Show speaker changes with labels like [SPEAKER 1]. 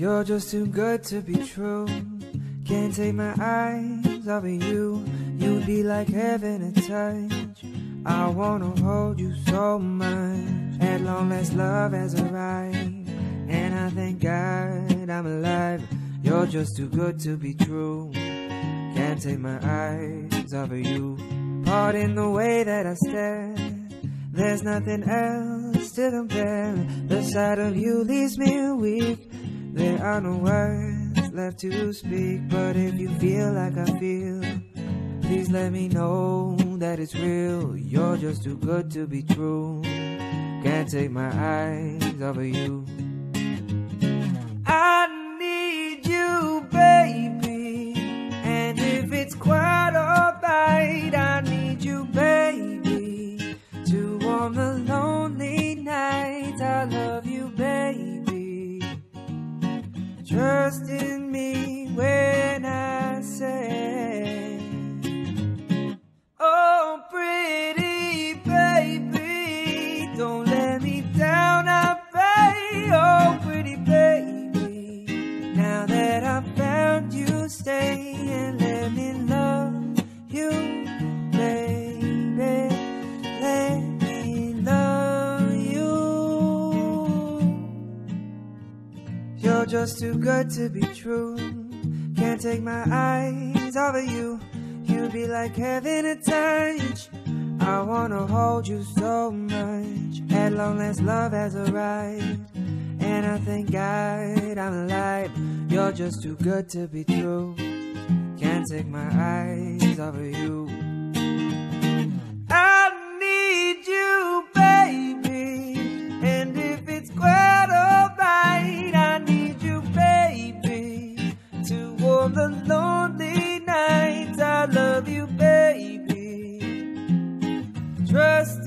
[SPEAKER 1] You're just too good to be true. Can't take my eyes off of you. You'd be like heaven to touch. I wanna hold you so much. At long last, love has arrived. And I thank God I'm alive. You're just too good to be true. Can't take my eyes off of you. Pardon the way that I stare. There's nothing else to compare. The sight of you leaves me weak. There are no words left to speak. But if you feel like I feel, please let me know that it's real. You're just too good to be true. Can't take my eyes off of you. Trust in me when I say, Oh, pretty baby, don't let me down, I pray. Oh, pretty baby, now that I found you, stay and let You're just too good to be true. Can't take my eyes off of you. You'd be like heaven to touch. I wanna hold you so much. At long last, love has arrived. And I thank God I'm alive. You're just too good to be true. Can't take my eyes off of you. Warm the lonely nights, I love you, baby. Trust